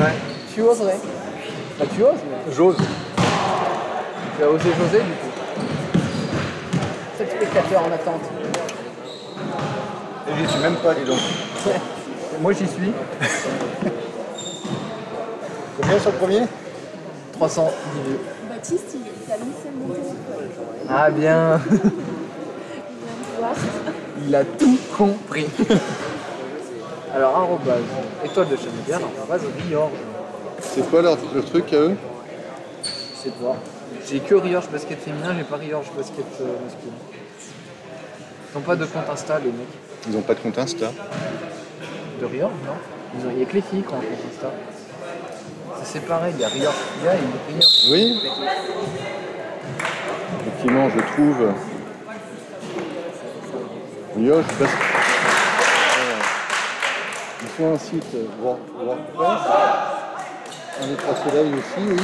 Ouais. Tu oserais. Bah, tu oses, mais. J'ose. Tu as osé José, du coup. Sept spectateurs en attente. Et j'y suis même pas, dis donc. Moi, j'y suis. Combien sur le premier? 310 vues. Baptiste, il, il a lancé mon téléphone. Ah bien. Il vient de voir. Il a tout compris. Alors, arrobase, étoile de Chennevière, arrobase, Riorge. C'est quoi leur, leur truc à eux? C'est toi. J'ai que Riorge basket féminin, j'ai pas Riorge basket euh, masculin. Ils n'ont pas de compte Insta, les mecs. Ils ont pas de compte Insta. De Riorge, non? Ils ont- Il n'y a que les filles qui ont un compte Insta. C'est séparé, il y a Riorge Filia et une Riorge. Oui Effectivement, je trouve. Rioche, parce Un site euh, Word- WordPress. Un écran soleil aussi, oui.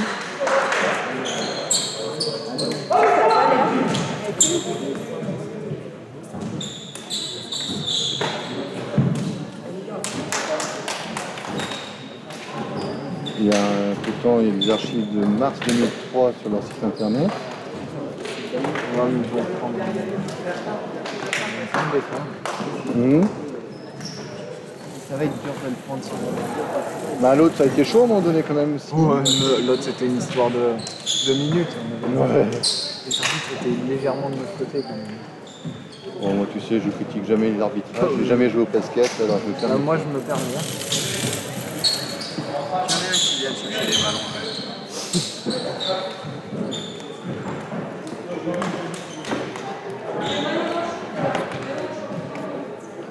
Il y a un peu de temps, il y a des archives de mars 2003 sur leur site internet. Ouais, mais je vais le prendre. Ça va être dur de le prendre sur le Bah, L'autre, ça a été chaud à un moment donné quand même. Ouais, l'autre c'était une histoire de, de minutes. On avait- Ouais. Les arbitres étaient légèrement de notre côté quand même. Bon, moi, tu sais, je critique jamais les arbitrages. J'ai jamais joué au basket, alors je me permets. moi je me permets. hein. Qui chercher les ballons.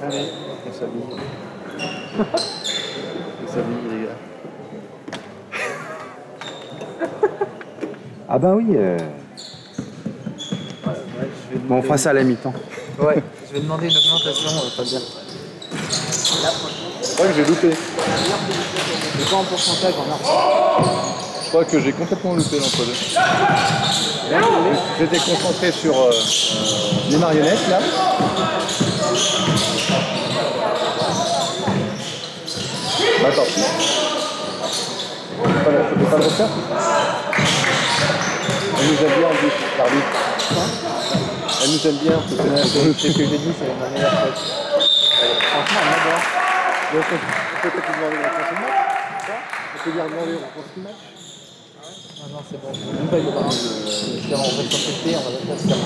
Allez, on s'habille. On s'habille, les gars. Ah bah oui. euh, Ouais, je vais Bon, on fera ça à la mi-temps. Ouais, je vais demander une augmentation, euh, Fabien. Je crois que j'ai loupé. En pourcentage en argent Je crois que j'ai complètement loupé l'entre-deux. J'étais concentré sur euh, les marionnettes, là. Bah, pis. Je pas, je peux pas le refaire Elle nous aime bien en plus, l'arbitre. Elle nous aime bien. C'est ce que j'ai dit, c'est ma meilleure pote. Franchement, elle m'adore. Donc, on peut peut-être lui demander la prochaine match On peut lui demander la prochaine match Ah non, c'est bon. Même pas, il y aura un. Si on sur cette on va faire se faire.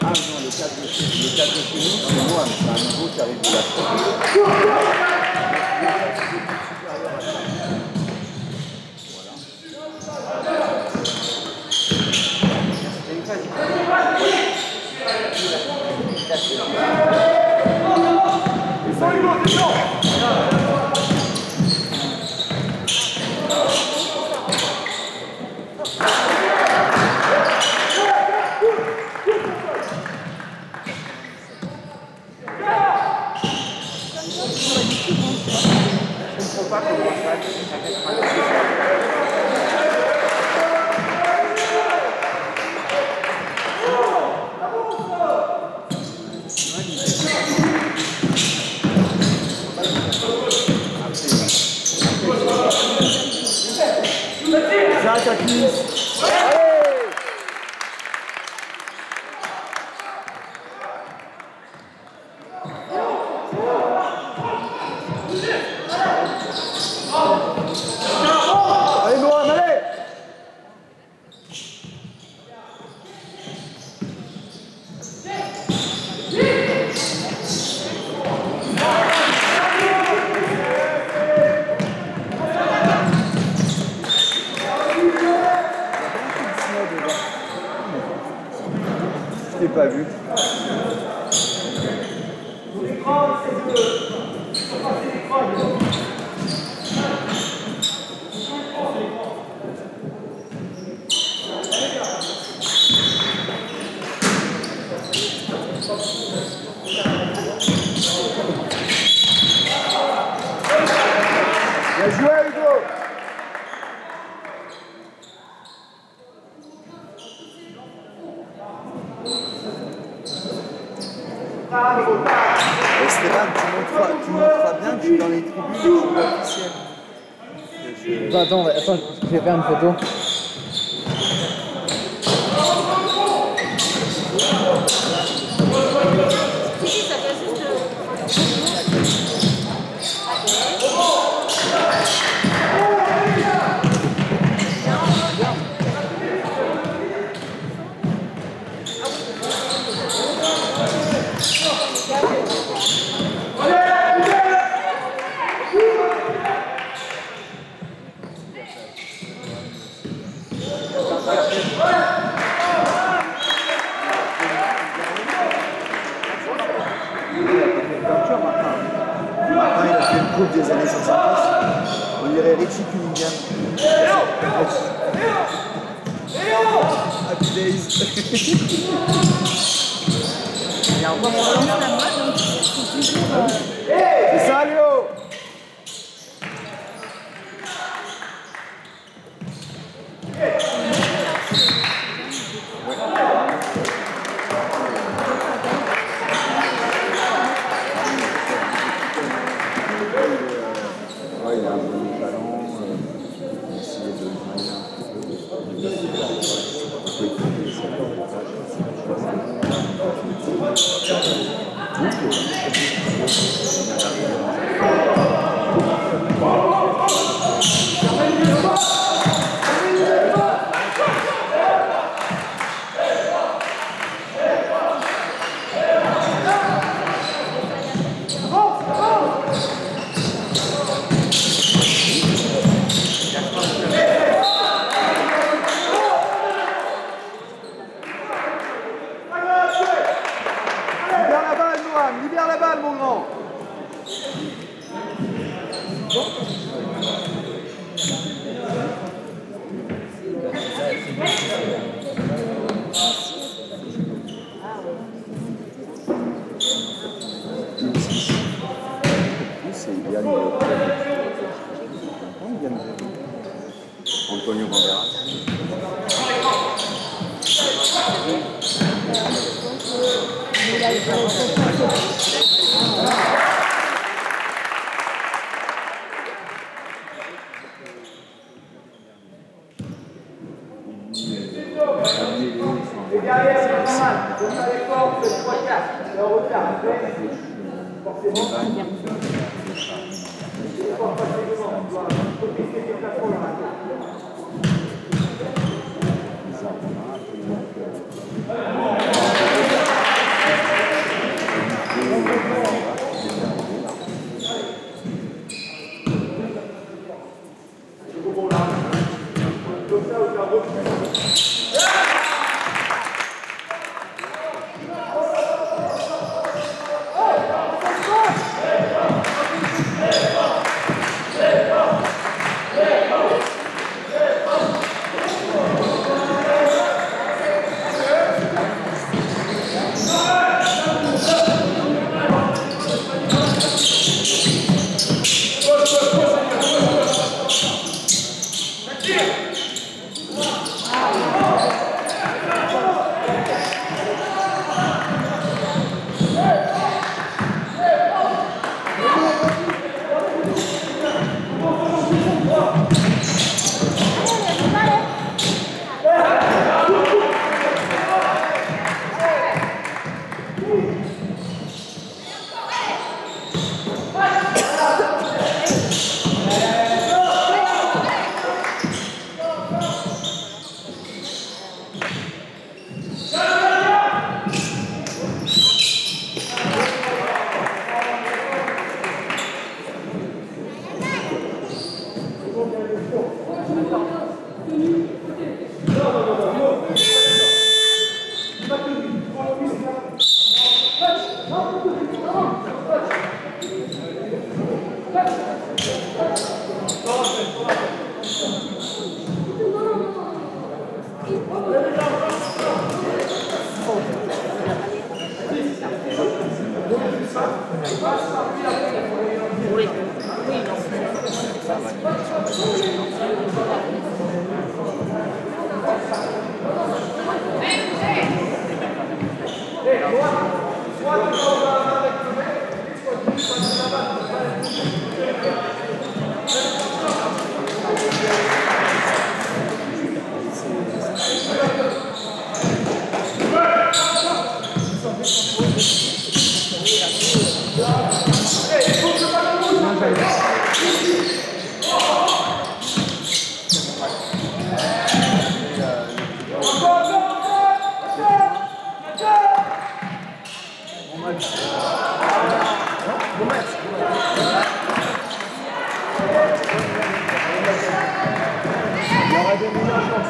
Ah non, le 4 de chez le 4 de chez nous, c'est moi, mais c'est un nouveau C'est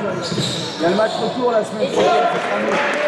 Il y a le match retour la semaine prochaine.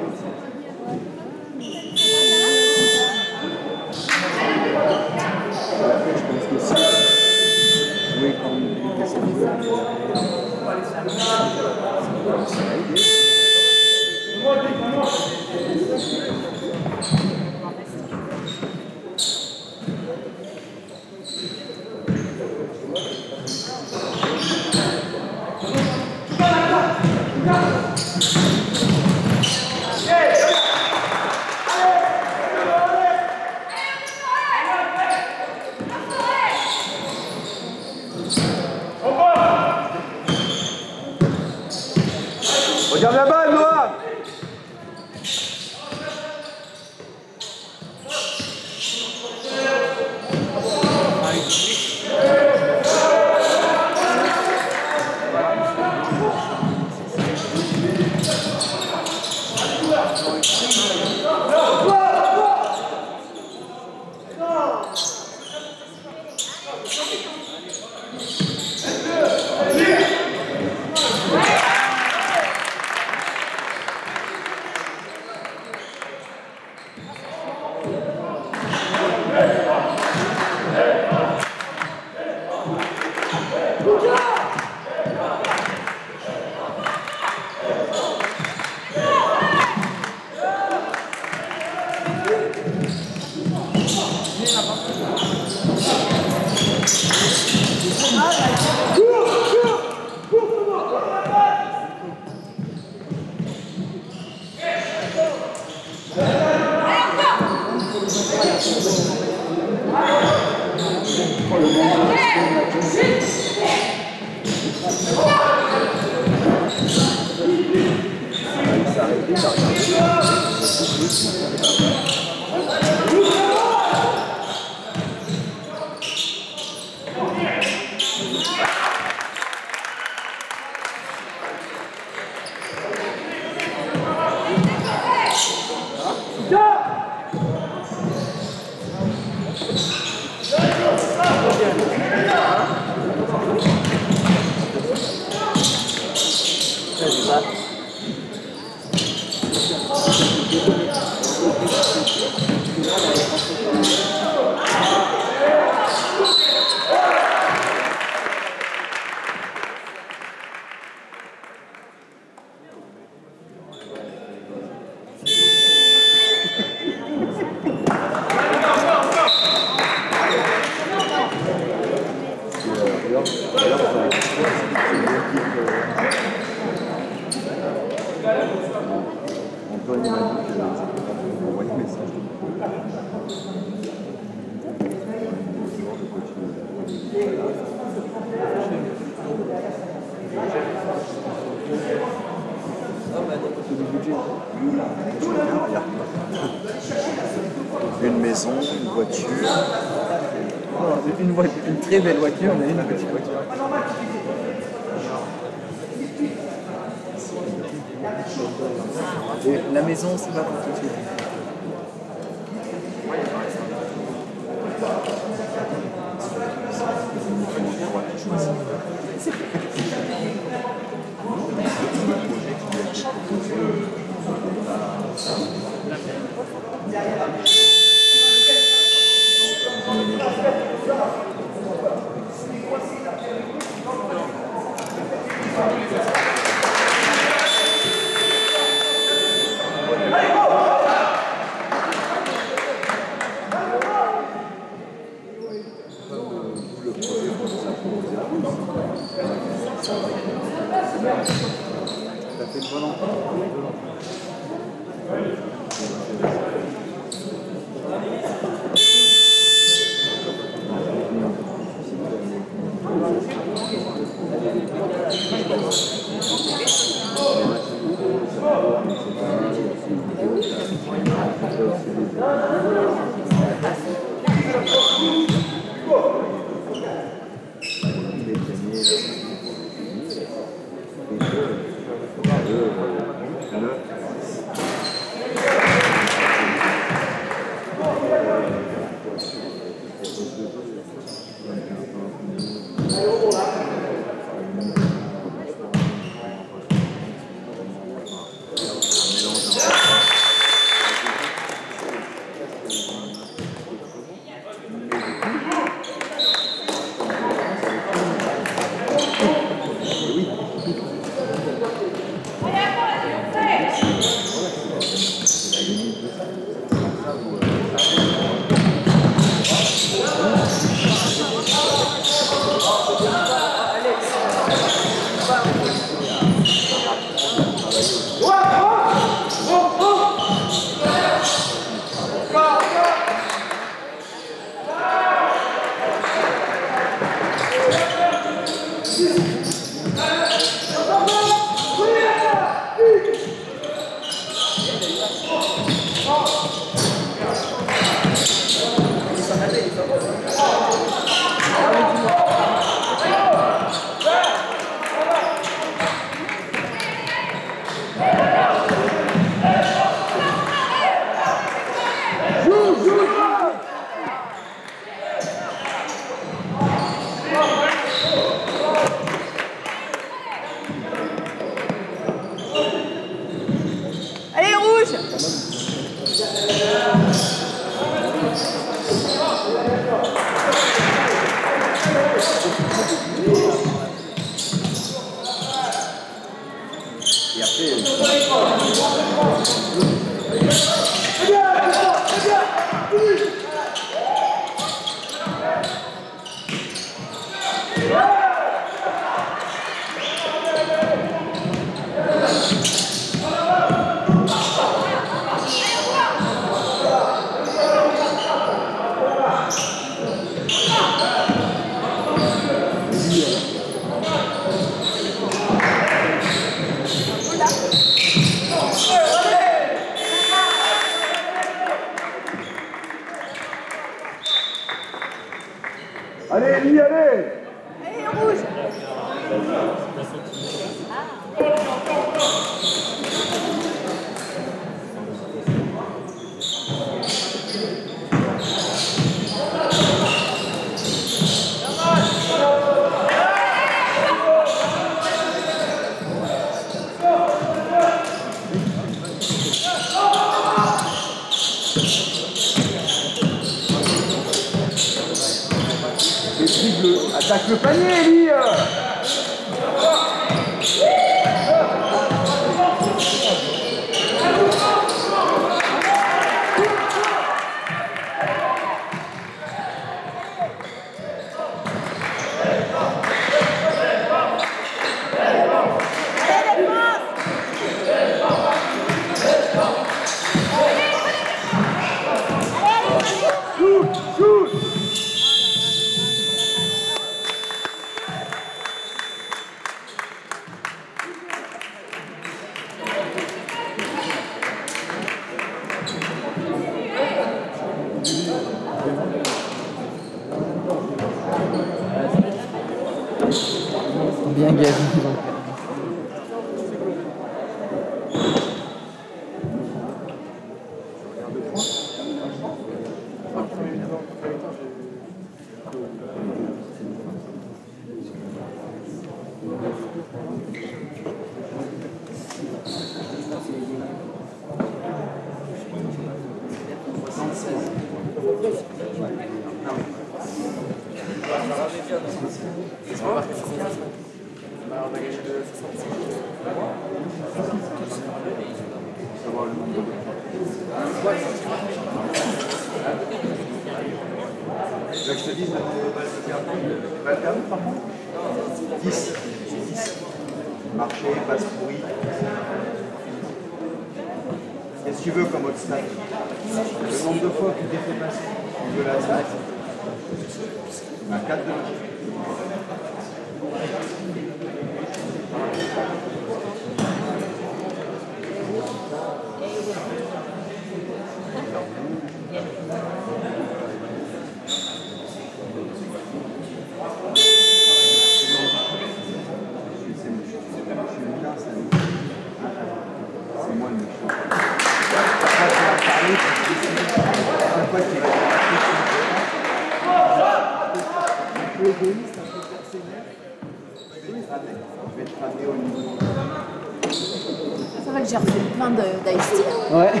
refait plein d'ice Ouais.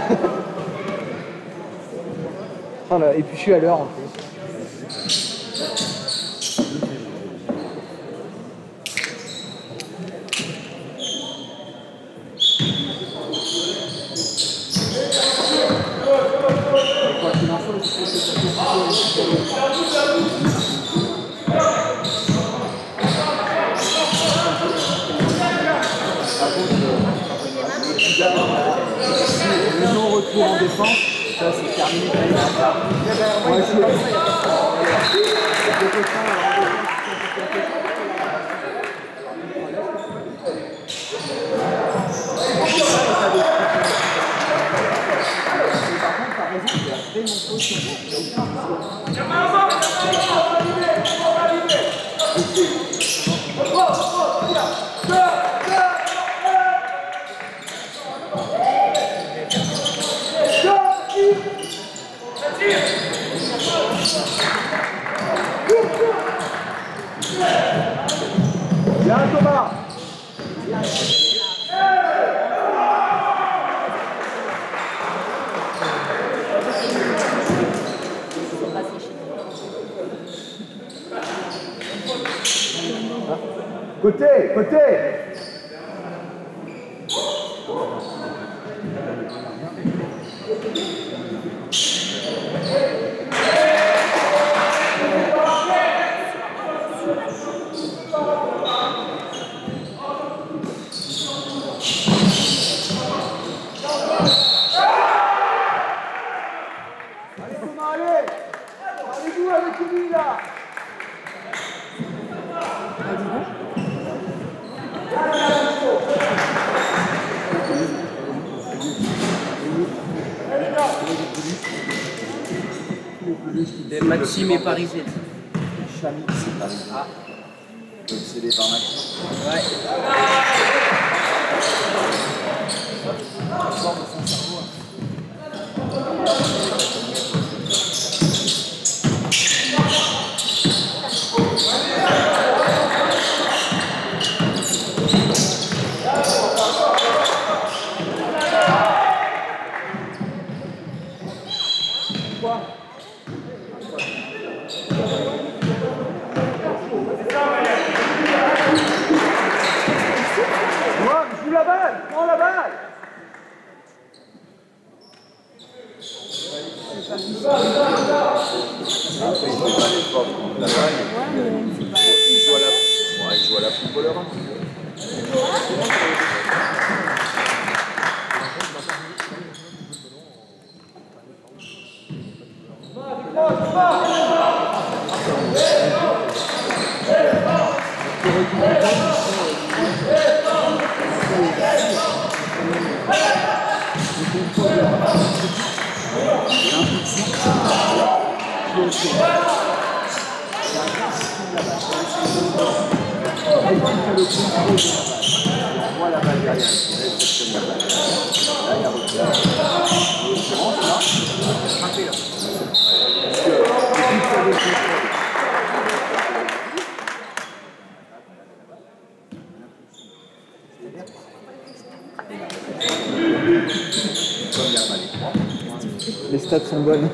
oh là, et puis je suis à l'heure en plus. le Les stats sont bonnes.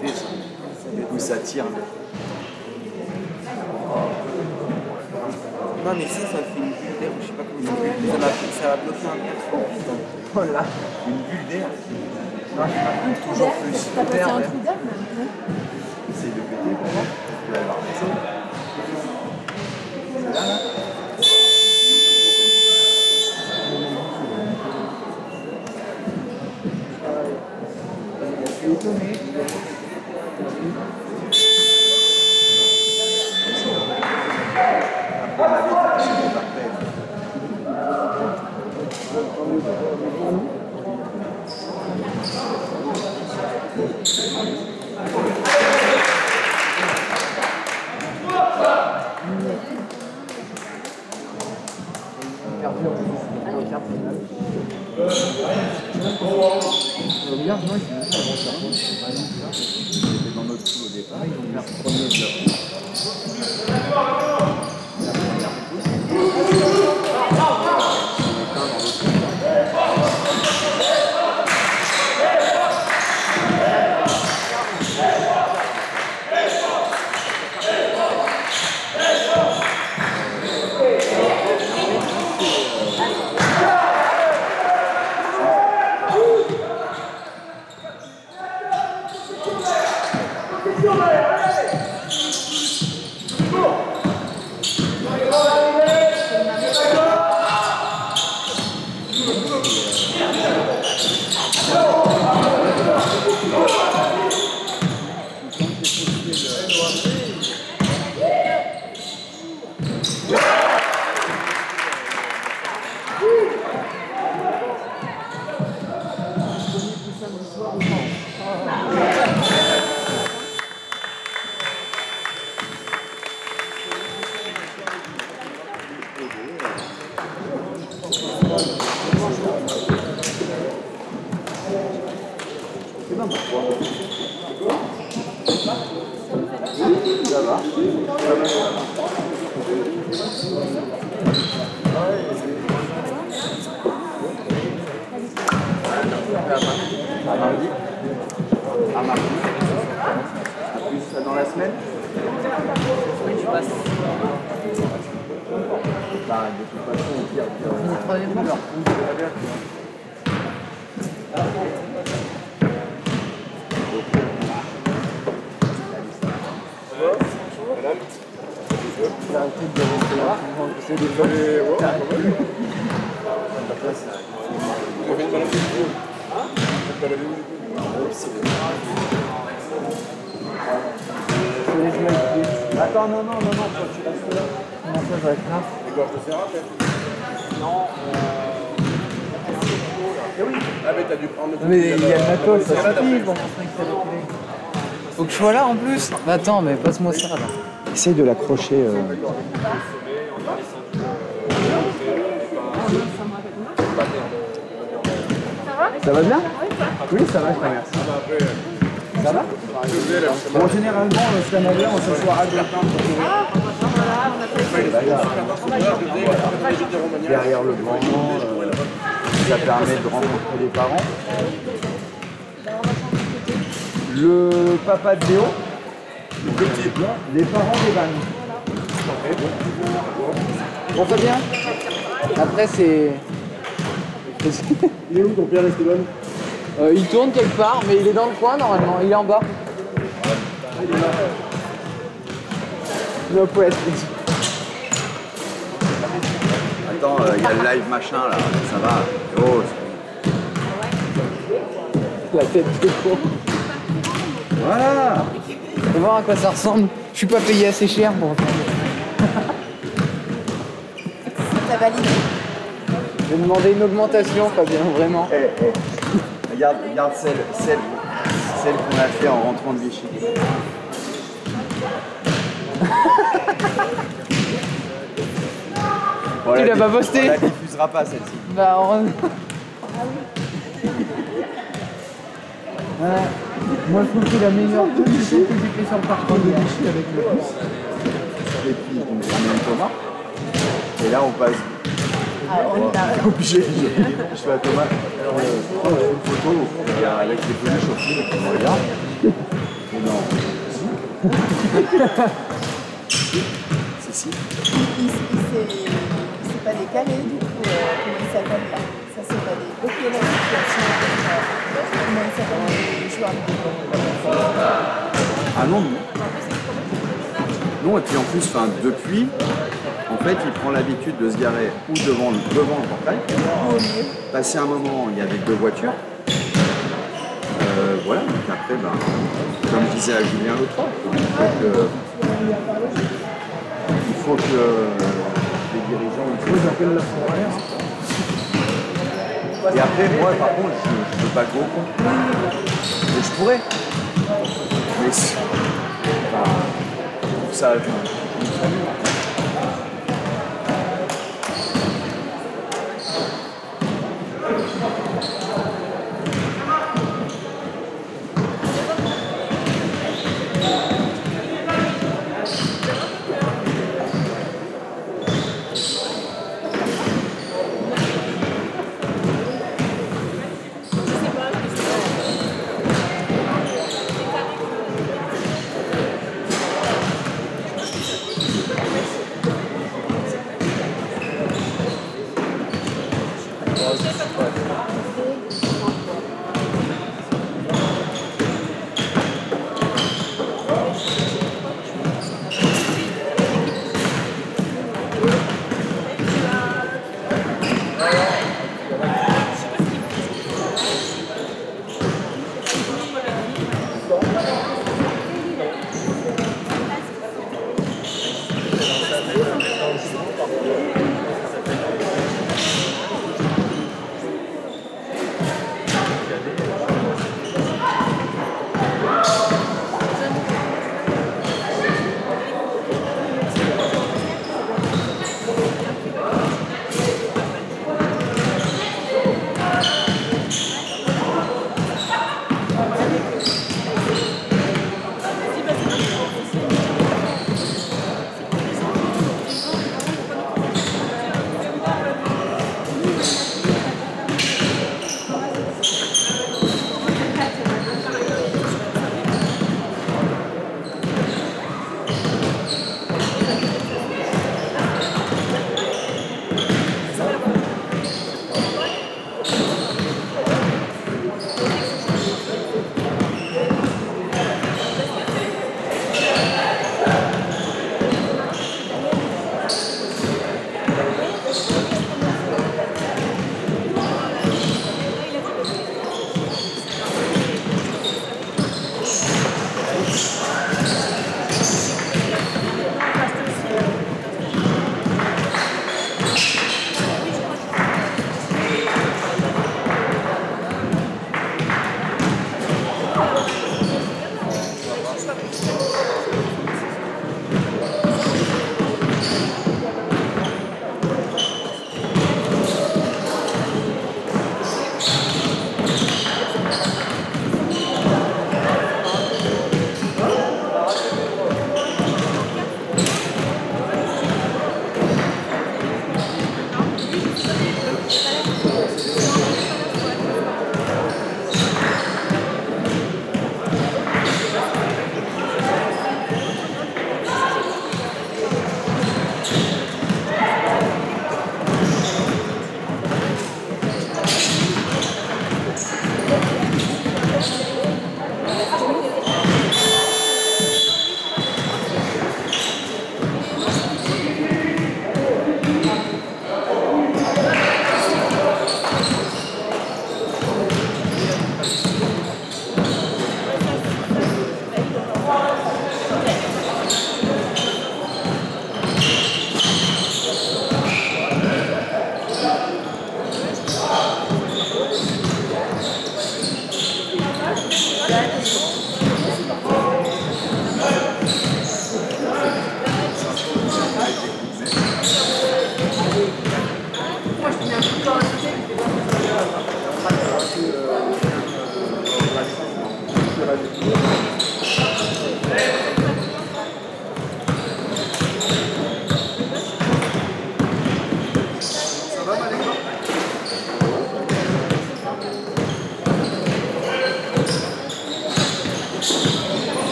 Goûter, ça. Du ça tire. Non, mais ça, ça fait une bulle d'air, je sais pas comment ça. Ça m'a- Ça a bloqué un air. Voilà, une bulle d'air. Trou d'air. T'as passé un trou d'air même. Essaye de péter pour voir. Tu vas avoir raison. C'est là, là ça suffit pour montrer que t'as la télé. Faut que je sois là en plus Bah attends, mais passe-moi ça là. Essaye de l'accrocher. euh. Ça va bien? Oui, ça va, je te remercie. Ça va? Bon, généralement, le scanner, on s'assoit à deux Derrière le grand, euh, ça permet de rencontrer les parents. Le papa de Léo, les parents d'Evan. Bon Fabien Après c'est... Il est où ton père Esteban Euh, il tourne quelque part, mais il est dans le coin normalement, il est en bas. No press. Attends, il y a le live machin là, ça va. Oh, La tête de con. Voilà On va voir à quoi ça ressemble. Je suis pas payé assez cher pour faire. Ça valide. Je vais demander une augmentation Fabien, vraiment. Eh, eh. Regarde, regarde celle, celle, celle qu'on a fait en rentrant de Vichy. On Tu la l'as pas posté On la diffusera pas celle-ci. Bah heureusement. Ouais. Moi, je trouve que la meilleure tenue, c'est que j'ai fait sur le parcours de Vichy avec le pouce. Et puis, donc, on met Thomas. Et là, on passe. Ah, on est là. Obligé. Je, fais à Thomas. Alors, euh, oh, je fais une photo. Il y a Alex qui est venu sur le film qui me regarde. Et non. Si, si. Il, il, il s'est il s'est pas décalé du coup. euh, comment il s'appelle là? Ah non, non. Non, et puis en plus, depuis, en fait, il prend l'habitude de se garer ou devant le, devant le portail. Passé un moment, il y avait deux voitures. Euh, voilà, donc après, ben, comme à Julien l'autre il faut que, il faut que les dirigeants ils Moi, j'appelle la fourrière. Et après, moi, par contre, je ne veux pas gros con. Mais je pourrais. Mais enfin, ça.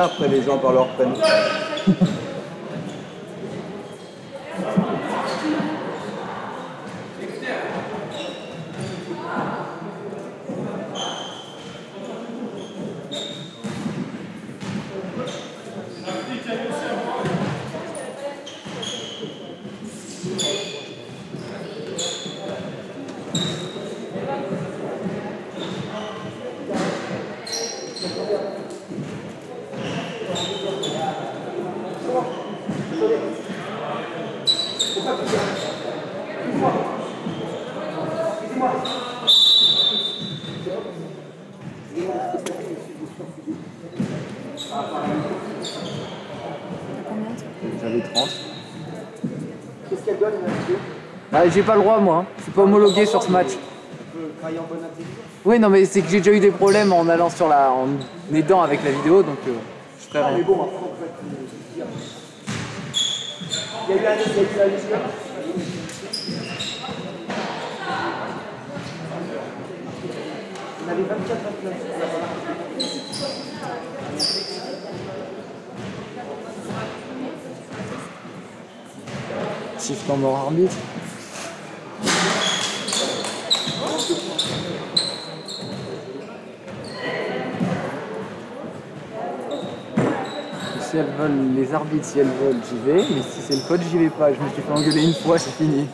Après les gens par leur prénom. Ah, j'ai pas le droit, moi. hein. Je suis pas homologué sur ce match. Oui, non, mais c'est que j'ai déjà eu des problèmes en allant sur la. en aidant avec la vidéo, donc euh, je ferai Ah, rien. être euh. Il y a eu un, la On avait 24 athlètes. Shift en mort arbitre. Si elles veulent, les arbitres, si elles veulent, j'y vais, mais si c'est le coach, j'y vais pas. Je me suis fait engueuler une fois, c'est fini.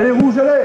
Allez, rouge, allez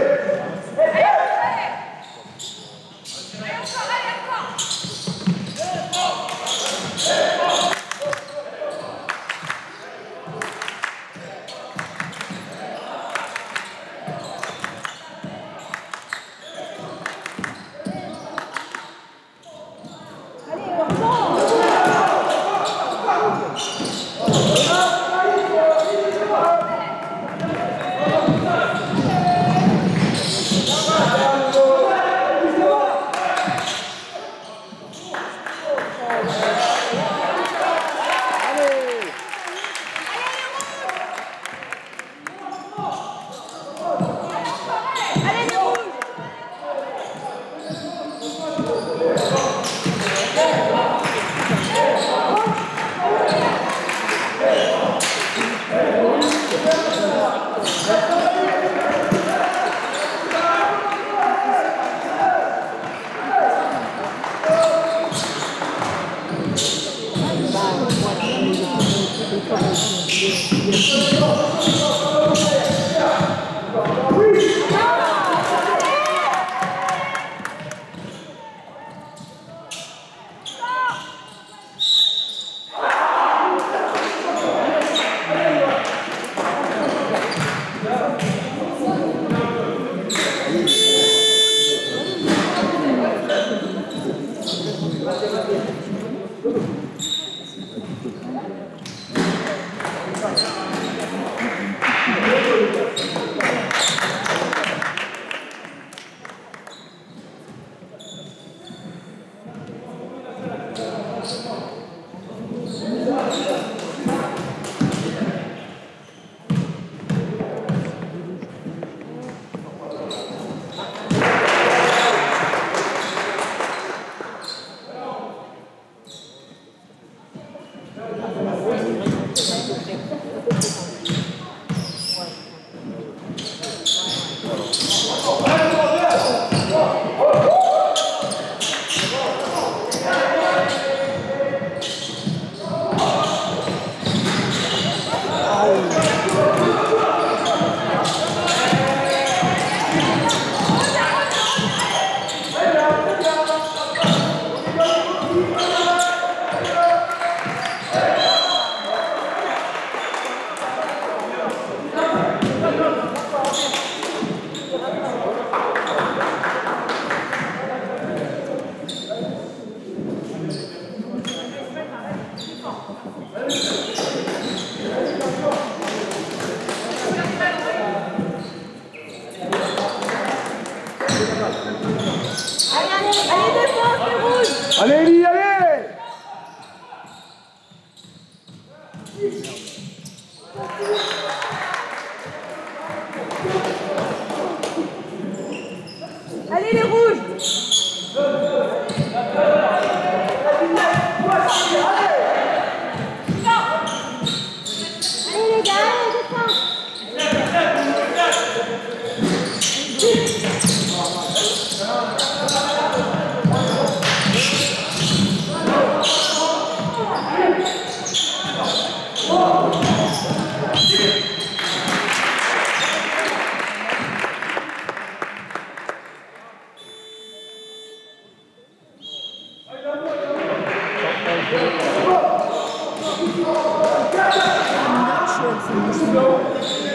Let's go.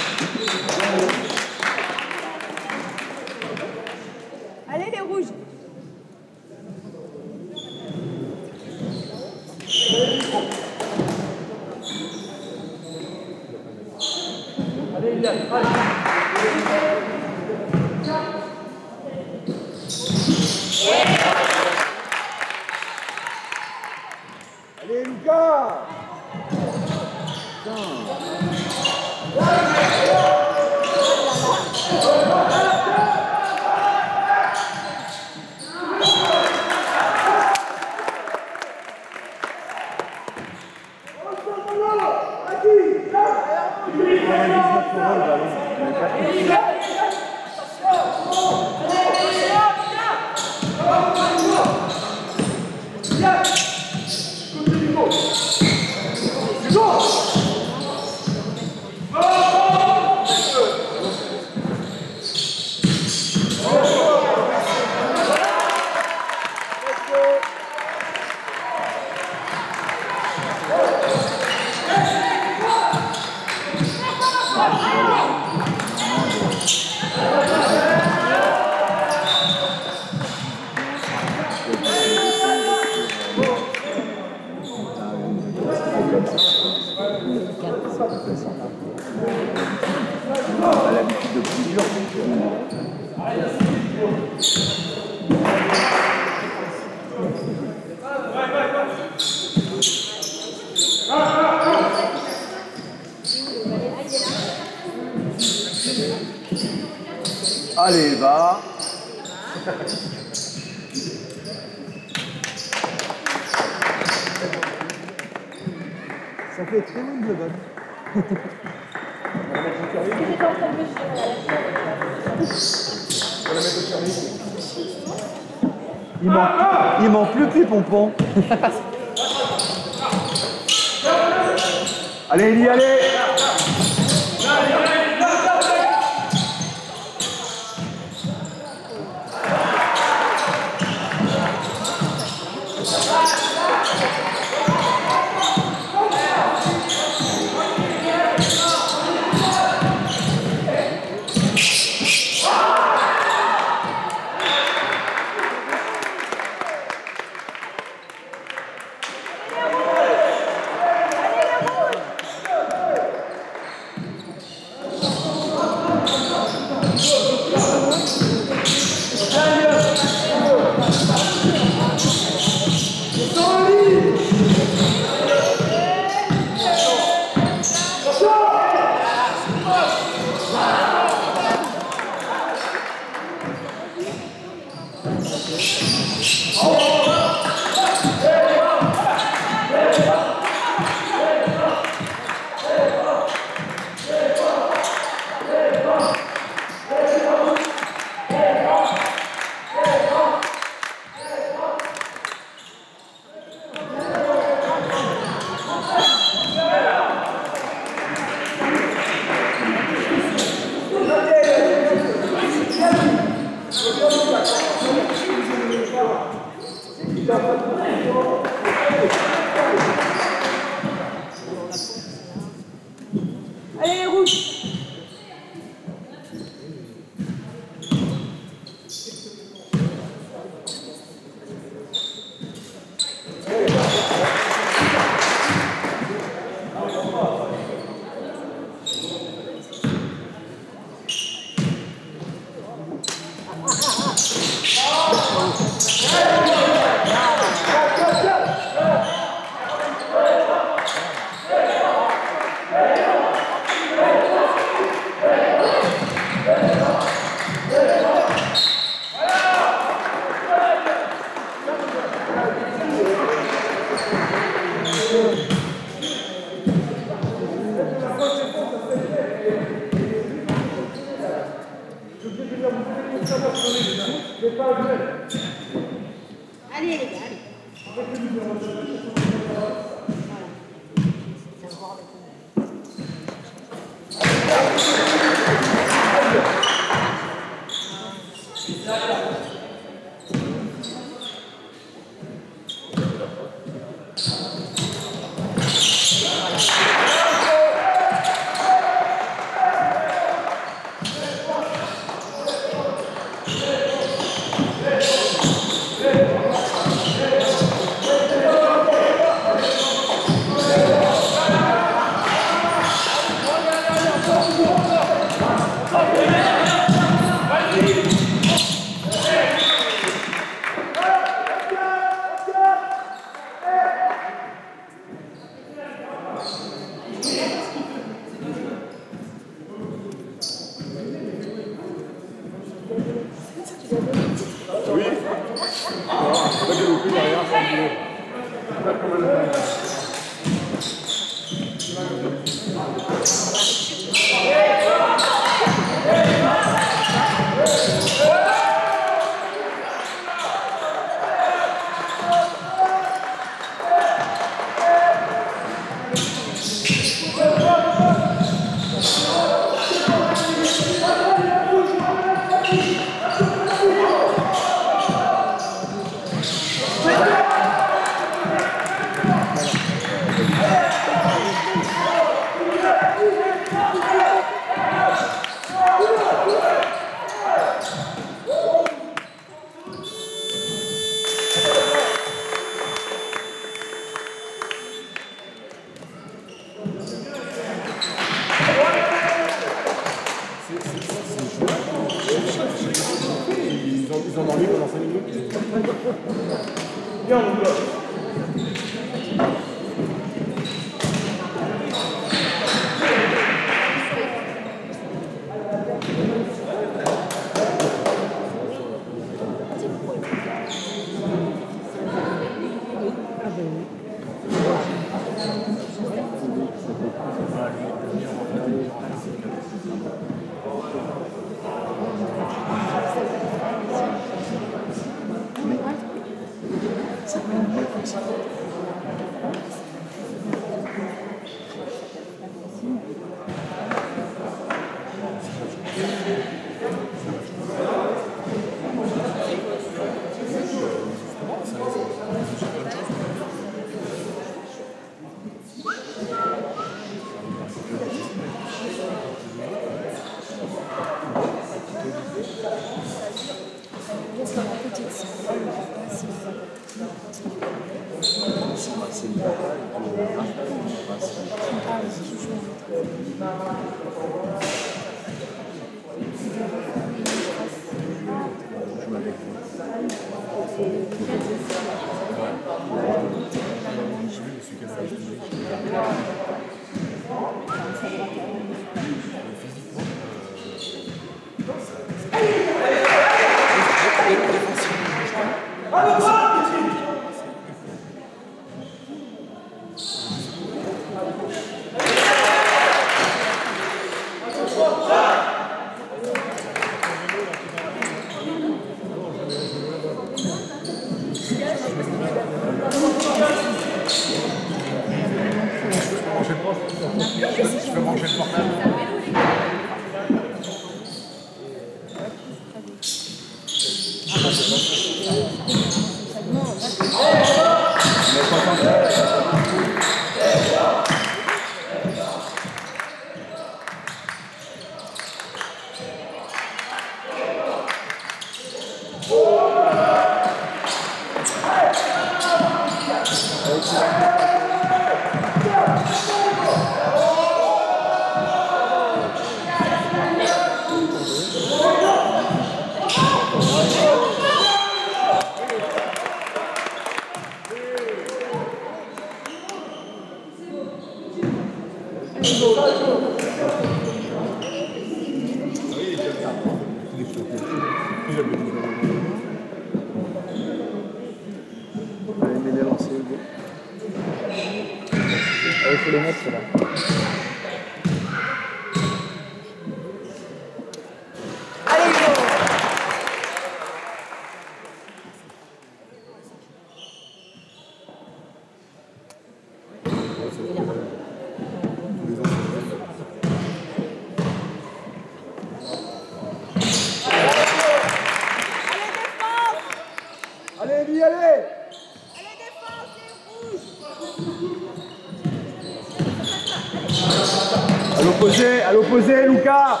L'opposé, à l'opposé, Lucas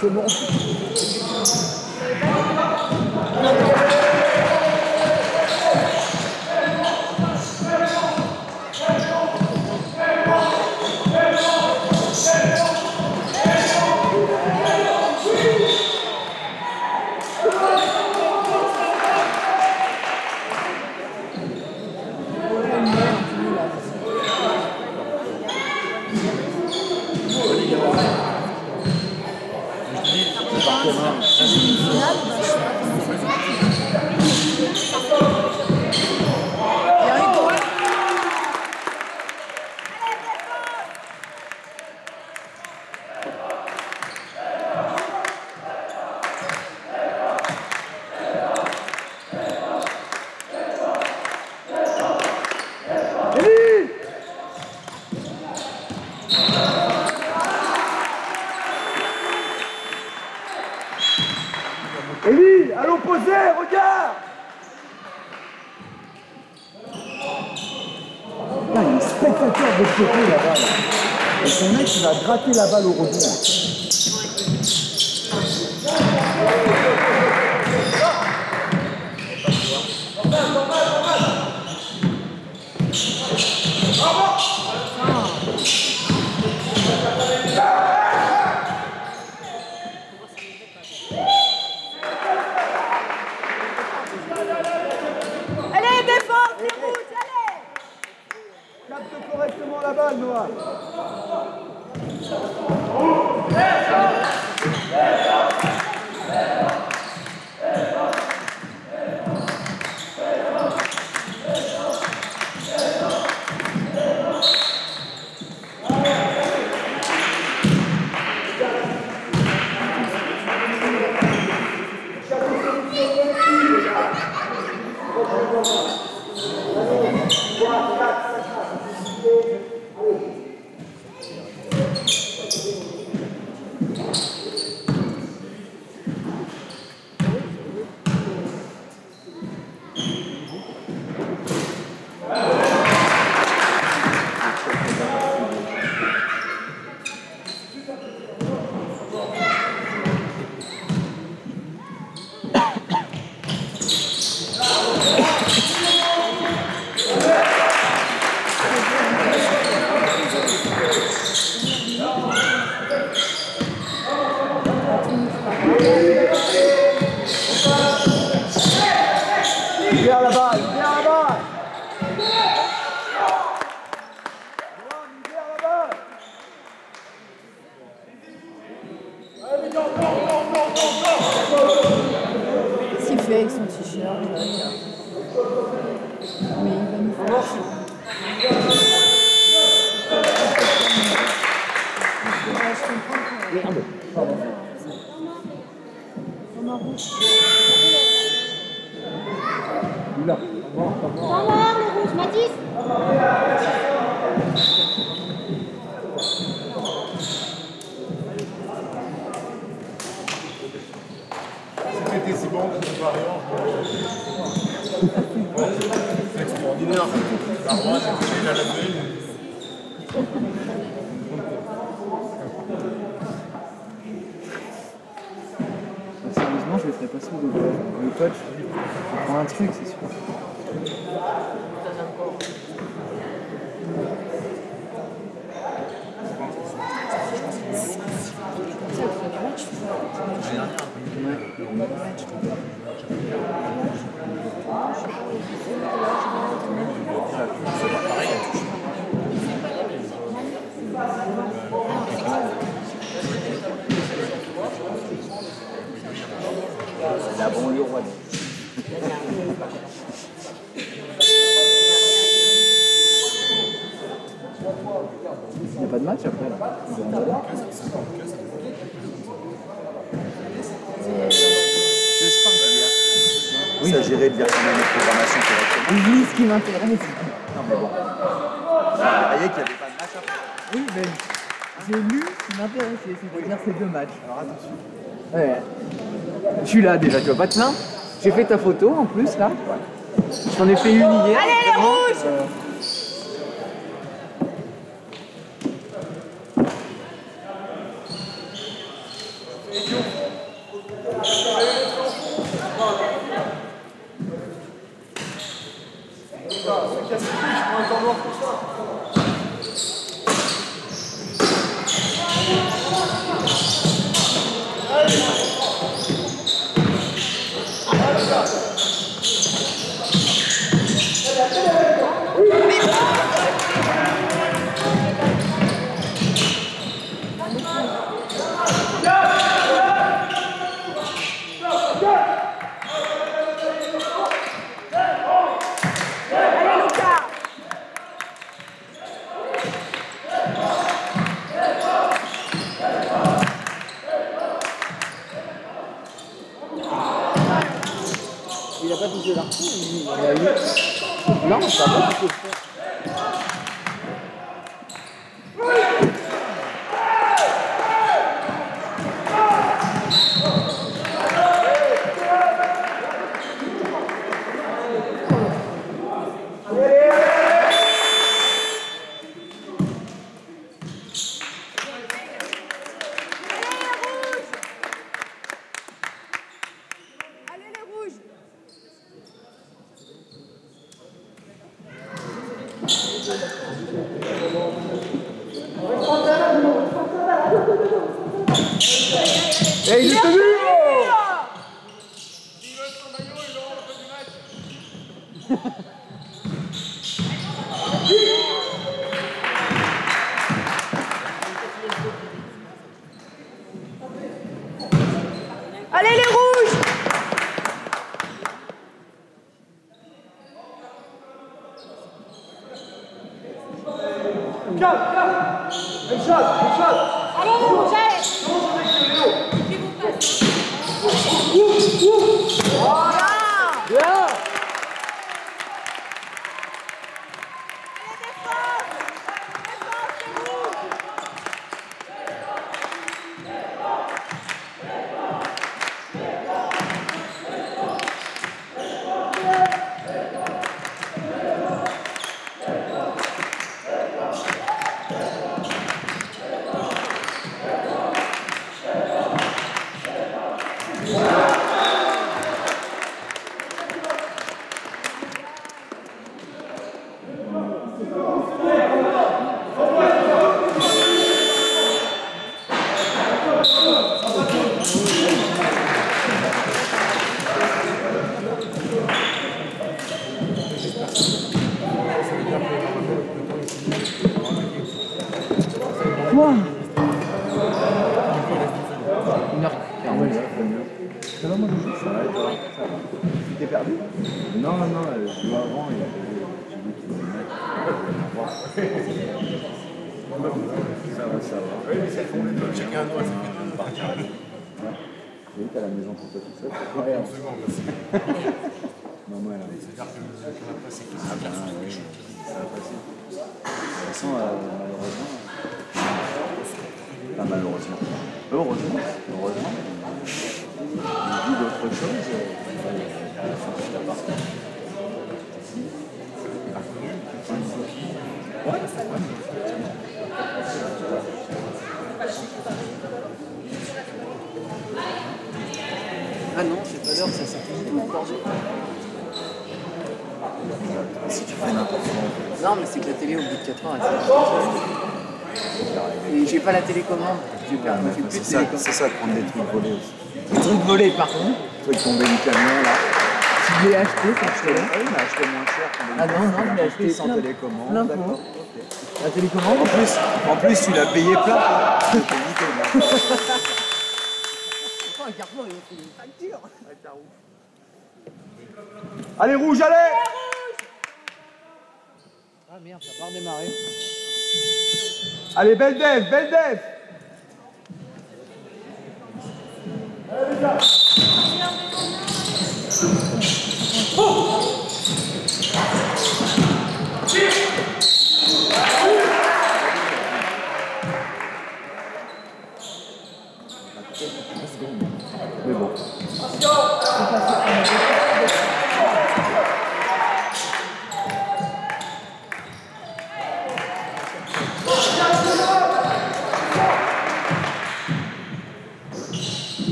ce monde. Et oui, à l'opposé, regarde Là, il est spectateur de côté la balle. Et son mec, il va gratter la balle au rebond. De correctement. Lis ce qui m'intéresse. Non, mais bon. Vous voyez qu'il n'y avait pas de match après. Oui, mais j'ai lu ce qui m'intéressait, c'est-à-dire ces deux matchs. Alors attention. Ouais. Je suis là déjà, tu vas pas te plaindre J'ai fait ta photo en plus là. Je t'en ai fait une hier. Allez les rouges Il Ça va, ça va. Chacun doit J'ai vu que t'as la maison pour toi tout seul. Ouais. Ah, ben oui, ça va passer. De toute façon, euh, malheureusement. Pas malheureusement. Heureusement, heureusement. On vit d'autres choses. euh, fin de la partie. Ouais, ouais. Ah non, c'est pas l'heure, ça c'est toujours Si tu fais n'importe Non, mais c'est que la télé au bout de 4 heures, elle s'est Et j'ai pas la télécommande. J'ai plus de c'est ça, télécommande. c'est ça prendre des trucs volés aussi. Les trucs volés par contre. Ils tombaient du camion là. Je l'ai acheté, c'est acheté là. Ah oui, mais acheté moins cher. tombé Ah non, non, je l'ai acheté sans télécommande. D'accord. fois. ok. La télécommande En plus, en plus, tu l'as payé plein. Pourtant, un Carrefour, il a fait une facture. Allez, rouge, allez Ah merde, ça va redémarrer. Allez, belle def, belle def Allez, les gars oh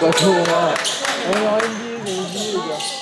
快冲啊！哎呀，你急，你急的。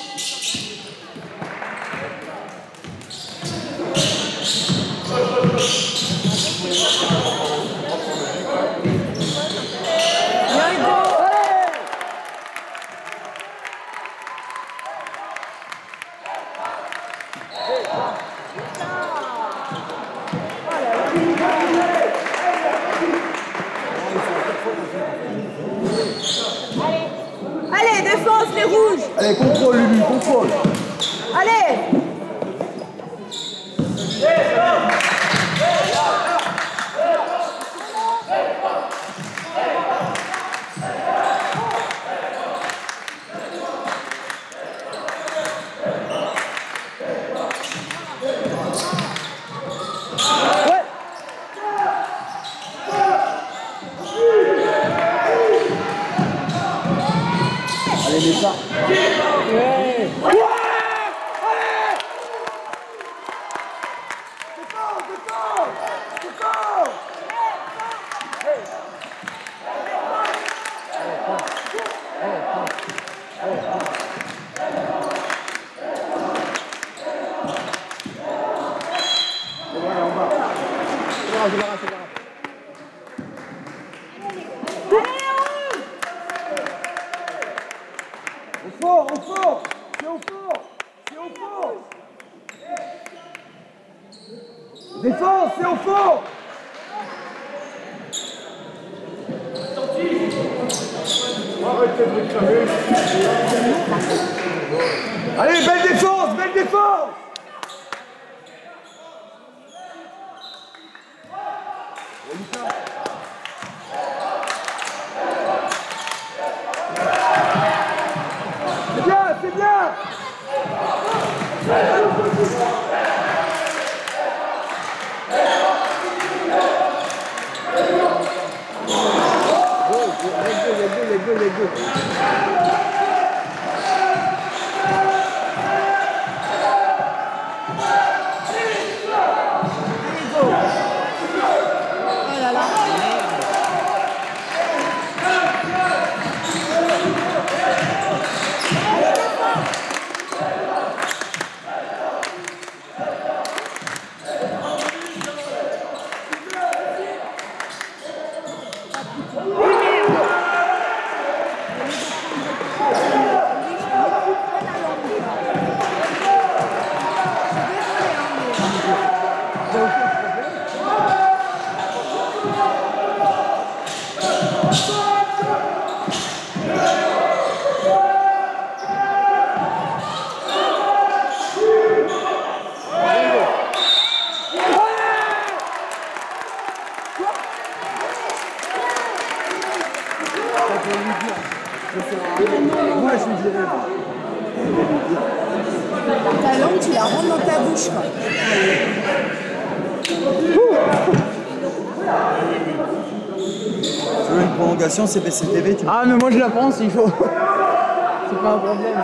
Prolongation CBCTV tu... Ah, mais moi je la prends s'il faut. C'est pas un problème.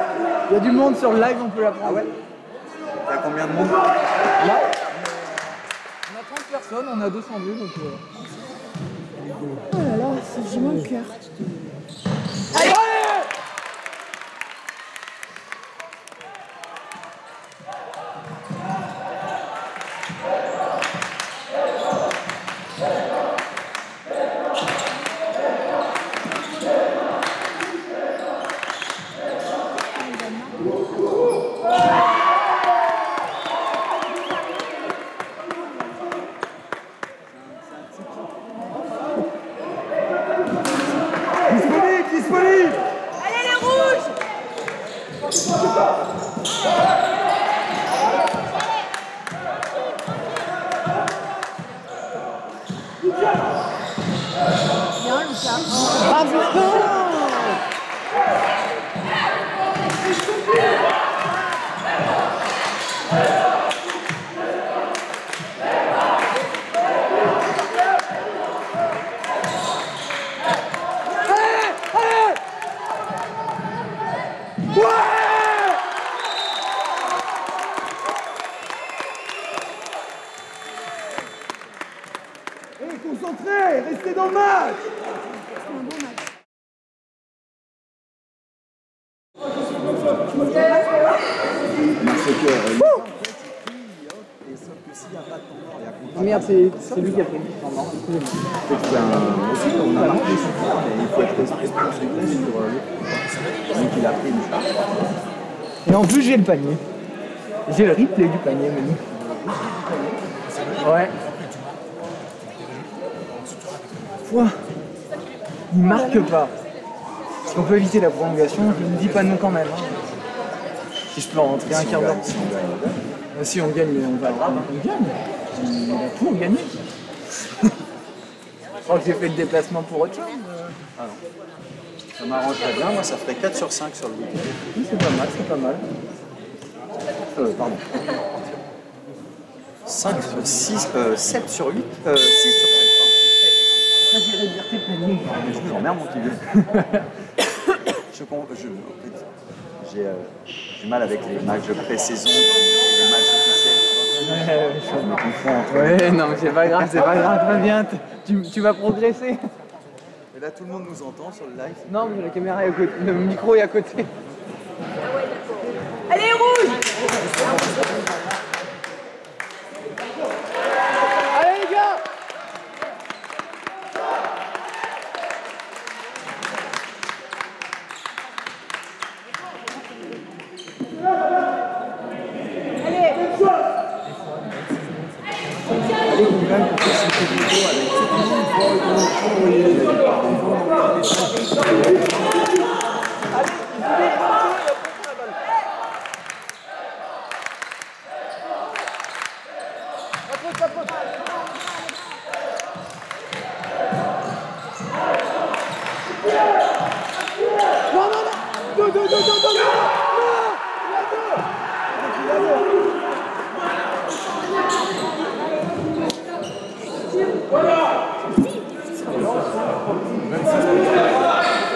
Il y a du monde sur le live, on peut la prendre. Ah ouais T'as combien de monde Là On a 30 personnes, on a 200 vues donc. euh, Oh là là, c'est- j'ai mal le cœur. Disponible, disponible Allez les rouges Bien, Lucas. Bravo. Et concentré, restez dans le match C'est que. euh, Et sauf que s'il n'y a pas de temps mort, il y a contre Ah merde, c'est lui qui a pris. C'est un. Aussi, on a marqué il faut être sur euh. Donc il a pris une Et en plus, j'ai le panier. J'ai le replay du panier, même. Ouais. Ouah. Il marque pas. Si on peut éviter la prolongation, je ne dis pas non quand même. hein. Si je peux en rentrer un quart d'heure. Euh, Si on gagne, mais on va on gagne. On a tout gagné. Je crois que j'ai fait le déplacement pour autre chose. euh. Ça m'arrangerait bien, moi ça ferait 4 sur 5 sur le week-end. Oui, c'est pas mal, c'est pas mal. Euh, pardon. 5 sur 6, euh, 7 sur 8, euh, 6 sur 7. Ça, j'irais dire tes. Mais je vous emmerde mon petit je, con- je- en fait, j'ai, euh, mal avec les matchs de pré-saison et les matchs officiels. Je me confonds Ouais, non, mais c'est pas grave, c'est pas grave, Fabien, t- tu, tu vas progresser. Et là tout le monde nous entend sur le live. Non, mais la caméra est à côté, le micro est à côté.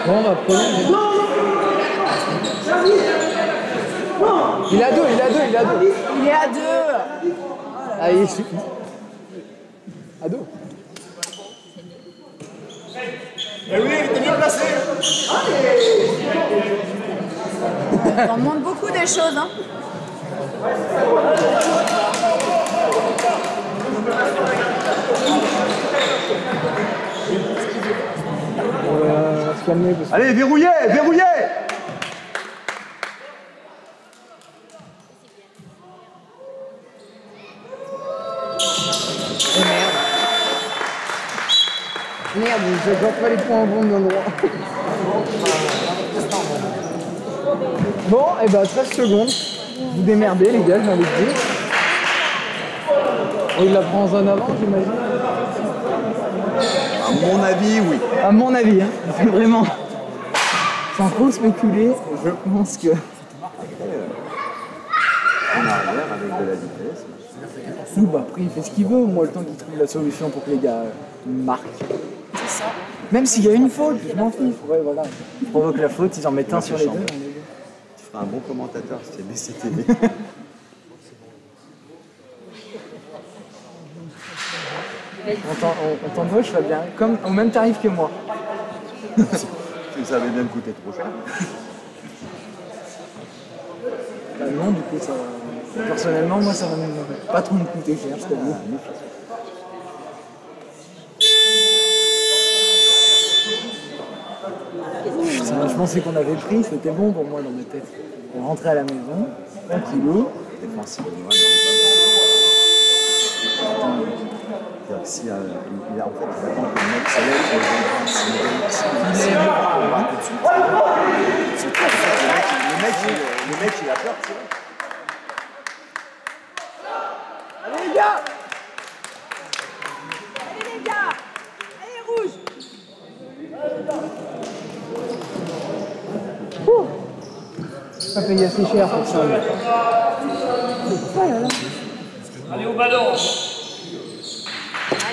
Bon, on va prolonger. Il a deux, il a deux, il a deux. Il est à deux. Ah, il est à deux. On demande beaucoup des choses. Hein. On va se calmer parce que Allez, verrouillez, verrouillez Merde, je pas les points au bon endroit. Bon, et bah 13 secondes. Vous démerdez les gars, j'ai envie de dire. Oh, il la prend en zone avant, j'imagine. À mon avis, oui. À mon avis, hein. C'est vraiment. Sans trop spéculer, je pense que. En arrière, avec de la vitesse. Oui, bah après, il fait ce qu'il veut. Moi, le temps qu'il trouve la solution pour que les gars euh, marquent. C'est ça. Même s'il y a une faute, je m'en fous. Ouais, voilà. Ils provoquent la faute, ils en mettent un sur les deux. Tu feras un bon commentateur si tu es BCTV. On t'embauche, Fabien, comme au même tarif que moi. ça avait bien coûté trop cher. Bah non, du coup, ça. Personnellement, moi, ça va pas trop me coûter cher, je t'avoue. Je pensais qu'on avait pris, c'était bon pour moi dans ma tête. On rentrait à la maison, tranquillou. Non, C'est-à-dire que si, euh, il, il a, en fait, il attend que le mec se lève pour le va tout de suite. En fait, mec, il- le mec, il- le mec, il a peur, tu vois. Allez les gars Allez les gars Allez rouge Pas payé assez cher pour ça. Allez au ballon